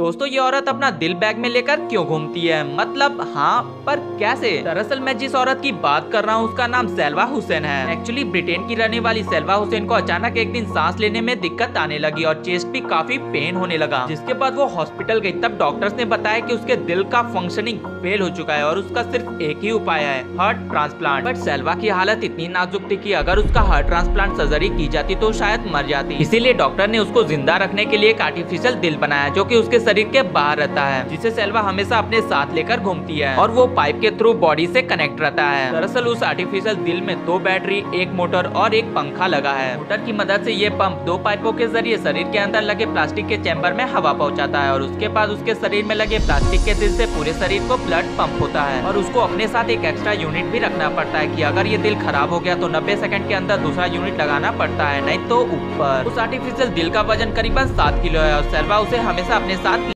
दोस्तों, ये औरत अपना दिल बैग में लेकर क्यों घूमती है? मतलब हाँ पर कैसे? दरअसल, मैं जिस औरत की बात कर रहा हूँ, उसका नाम सेलवा हुसैन है। एक्चुअली ब्रिटेन की रहने वाली सेलवा हुसैन को अचानक एक दिन सांस लेने में दिक्कत आने लगी और चेस्ट भी काफ़ी पेन होने लगा। जिसके बाद वो हॉस्पिटल गई। तब डॉक्टर्स ने बताया की उसके दिल का फंक्शनिंग फेल हो चुका है और उसका सिर्फ़ एक ही उपाय है हार्ट ट्रांसप्लांट बट सेलवा की हालत इतनी नाजुक थी की अगर उसका हार्ट ट्रांसप्लांट सर्जरी की जाती तो शायद मर जाती। इसीलिए डॉक्टर ने उसको ज़िंदा रखने के लिए एक आर्टिफिशियल दिल बनाया, जो की उसके शरीर के बाहर रहता है, जिसे सेल्वा हमेशा अपने साथ लेकर घूमती है और वो पाइप के थ्रू बॉडी से कनेक्ट रहता है। दरअसल उस आर्टिफिशियल दिल में दो बैटरी, एक मोटर और एक पंखा लगा है। मोटर की मदद से ये पंप दो पाइपों के ज़रिए शरीर के अंदर लगे प्लास्टिक के चैम्बर में हवा पहुंचाता है और उसके बाद उसके शरीर में लगे प्लास्टिक के दिल से पूरे शरीर को ब्लड पंप होता है और उसको अपने साथ एक एक्स्ट्रा यूनिट भी रखना पड़ता है की अगर ये दिल खराब हो गया तो नब्बे सेकंड के अंदर दूसरा यूनिट लगाना पड़ता है, नहीं तो ऊपर। उस आर्टिफिशियल दिल का वज़न करीबन सात किलो है और सेल्वा उसे हमेशा अपने साथ